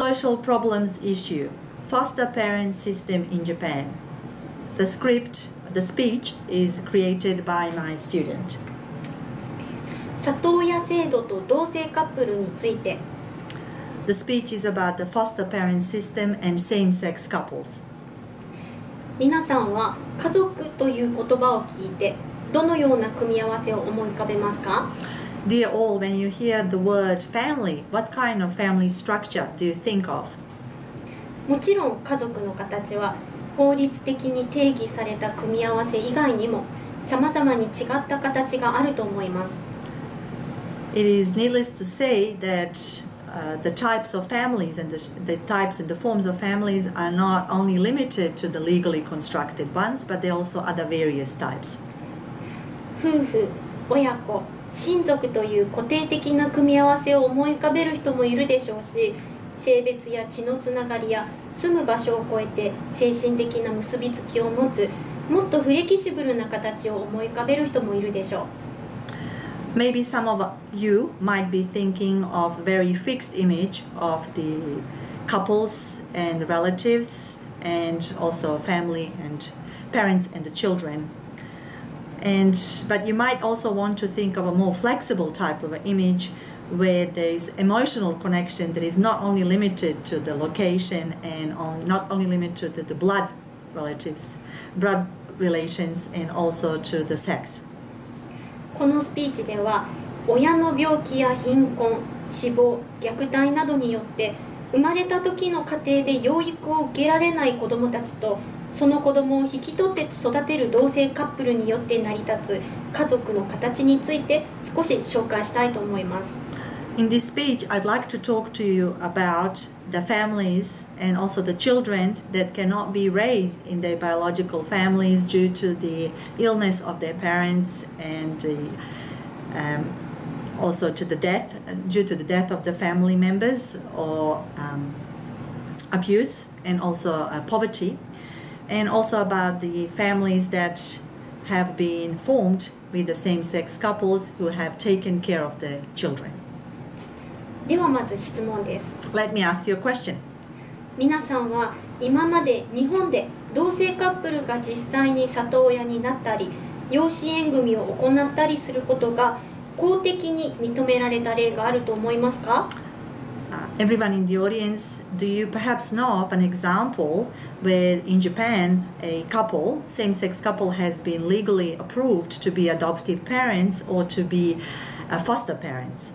social problems issue foster parent system in Japan. The script, the speech is created by my student. 里親制度と同性カップルについて The speech is about the foster parent system and same sex couples. 皆さんは家族という言葉を聞いてどのような組み合わせを思い浮かべますか Dear all, when you hear the word family, what kind of family structure do you think of? もちろん家族の形は法律的に定義された組み合わせ以外にもさまざまに違った形があると思います It is needless to say that uh, the types of families and the, the types and the forms of families are not only limited to the legally constructed ones, but there are also other various types. 夫婦 親子親族という固定的な組み合わせを思い浮かべる人もいるでしょうし性別や血のつながりや住む場所を超えて精神的な結びつきを持つもっとフレキシブルな形を思い浮かべる人もいるでしょう Maybe some of you might be thinking of very fixed image of the couples and relatives and also family and parents and the children. And but you might also want to think of a more flexible type of an image where there is emotional connection that is not only limited to the location and on, not only limited to the blood relatives, blood relations and also to the sex. このスピーチでは親の病気や貧困死亡虐待などによって 生まれた時の家庭で養育を受けられない子どもたちとその子どもを引き取って育てる同性カップルによって成り立つ家族の形について少し紹介したいと思います。In this speech, I'd like to talk to you about the families and also the children that cannot be raised in their biological families due to the illness of their parents and the, um, also to the death, due to the death of the family members or um, abuse and also uh, poverty, and also about the families that have been formed with the same sex couples who have taken care of the children. ではまず質問です。 Let me ask you a question. 皆さんは今まで日本で同性カップルが実際に里親になったり養子縁組を行ったりすることが 公的に認められた例があると思いますか Uh, everyone in the audience, do you perhaps know of an example where in Japan a couple, same sex couple, has been legally approved to be adoptive parents or to be uh, foster parents?